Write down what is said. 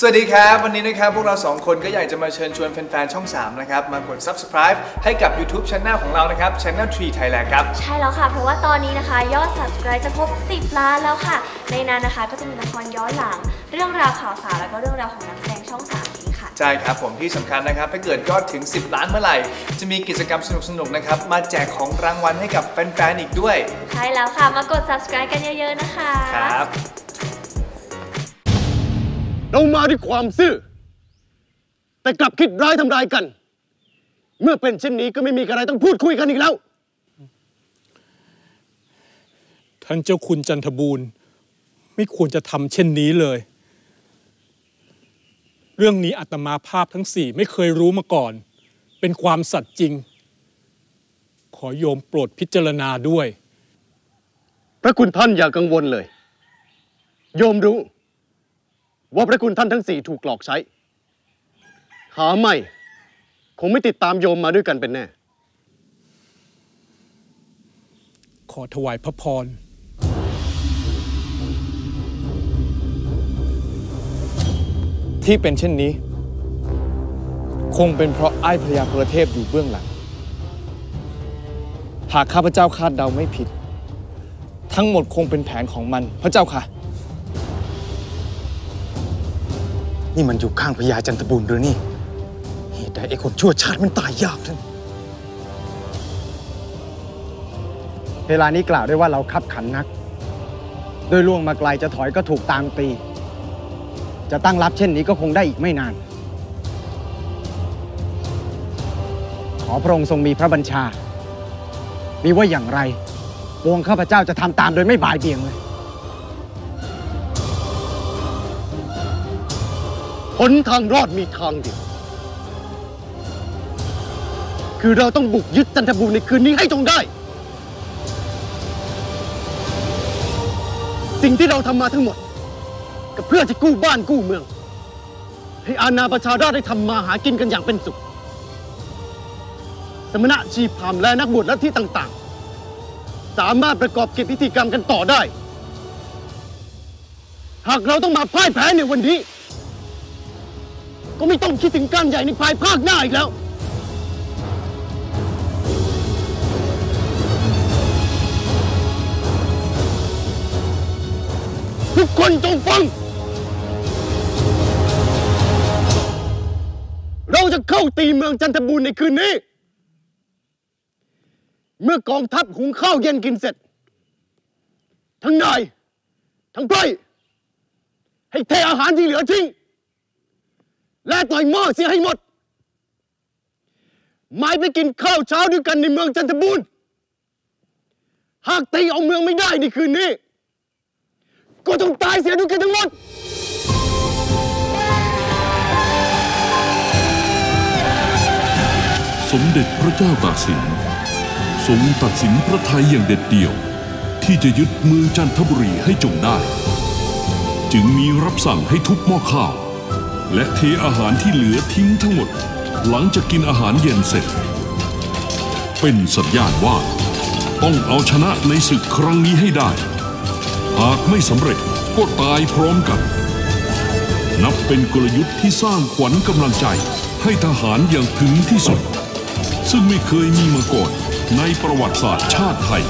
สวัสดีครับ วันนี้นะครับพวกเราสองคนก็อยากจะมาเชิญชวนแฟนๆ ช่อง 3 นะครับ มากด subscribe ให้กับ YouTube Channel ของเรานะครับ Channel 3 Thailand ครับ ใช่แล้วค่ะ เพราะว่าตอนนี้นะคะ ยอด subscribe จะครบ 10 ล้านแล้วค่ะ ในนั้นนะคะก็จะมีละครย้อนหลัง เรื่องราวข่าวสารแล้วก็เรื่องราวของนักแสดงช่อง3นี้ค่ะ ใช่ครับผมที่สำคัญนะครับ ถ้าเกิดยอดถึง 10 ล้านเมื่อไหร่ จะมีกิจกรรมสนุกๆ นะครับ มาแจกของรางวัลให้กับแฟนๆ อีกด้วย ใช่แล้วค่ะ มากด subscribe กันเยอะๆ นะคะ ครับ เรามาด้วยความซื่อ แต่กลับคิดร้ายทำร้ายกัน เมื่อเป็นเช่นนี้ก็ไม่มีอะไรต้องพูดคุยกันอีกแล้ว ท่านเจ้าคุณจันทบูรณ์ ไม่ควรจะทำเช่นนี้เลย เรื่องนี้อาตมาภาพทั้งสี่ไม่เคยรู้มาก่อน เป็นความสัตย์จริง ขอโยมโปรดพิจารณาด้วย พระคุณท่านอย่ากังวลเลย โยมรู้ ว่าพระคุณท่านทั้งสี่ถูกหลอกใช้ หาไม่ คงไม่ติดตามโยมมาด้วยกันเป็นแน่ ขอถวายพระพรที่เป็นเช่นนี้ คงเป็นเพราะไอ้าพระยาพลเทพอยู่เบื้องหลัง หากข้าพเจ้าคาดเดาไม่ผิด ทั้งหมดคงเป็นแผนของมันพระเจ้าค่ะ นี่มันอยู่ข้างพญาจันทบุญหรือนี่เหตุใดไอ้คนชั่วชาติมันตายยากท่านเวลานี้กล่าวได้ว่าเราคับขันนัก โดยล่วงมาไกลจะถอยก็ถูกตามตี จะตั้งรับเช่นนี้ก็คงได้อีกไม่นาน ขอพระองค์ทรงมีพระบัญชา มีว่าอย่างไร วงข้าพเจ้าจะทำตามโดยไม่บ่ายเบี่ยงเลย หนทางรอดมีทางเดียว คือเราต้องบุกยึดจันทบูรณ์ในคืนนี้ให้จงได้ สิ่งที่เราทำมาทั้งหมด ก็เพื่อจะกู้บ้านกู้เมือง ให้อาณาประชาราษฎร์ได้ทำมาหากินกันอย่างเป็นสุข สมณะชีพามและนักบวชลัทธิต่าง ๆ สามารถประกอบกิจพิธีกรรมกันต่อได้ หากเราต้องมาพ่ายแพ้ในวันนี้ ก็ไม่ต้องคิดถึงการใหญ่ในภายภาคหน้าอีกแล้ว ทุกคนจงฟัง เราจะเข้าตีเมืองจันทบูรณ์ในคืนนี้ เมื่อกองทัพหุงข้าวเย็นกินเสร็จ ทั้งนาย ทั้งไพรให้เทอาหารที่เหลือทิ้ง และต่อยหม้อเสียให้หมดไม่ไปกินข้าวเช้าด้วยกันในเมืองจันทบูรณ์หากตีเอาเมืองไม่ได้ในคืนนี้ ก็ต้องตายเสียด้วยกันทั้งหมดสมเด็จพระเจ้าตากสินทรงตัดสินพระไทยอย่างเด็ดเดี่ยว ที่จะยึดเมืองจันทบุรีให้จงได้ จึงมีรับสั่งให้ทุบหม้อข้าว และเทอาหารที่เหลือทิ้งทั้งหมด หลังจากกินอาหารเย็นเสร็จ เป็นสัญญาณว่า ต้องเอาชนะในศึกครั้งนี้ให้ได้ หากไม่สำเร็จก็ตายพร้อมกัน นับเป็นกลยุทธ์ที่สร้างขวัญกำลังใจให้ทหารอย่างถึงที่สุด ซึ่งไม่เคยมีมาก่อนในประวัติศาสตร์ชาติไทย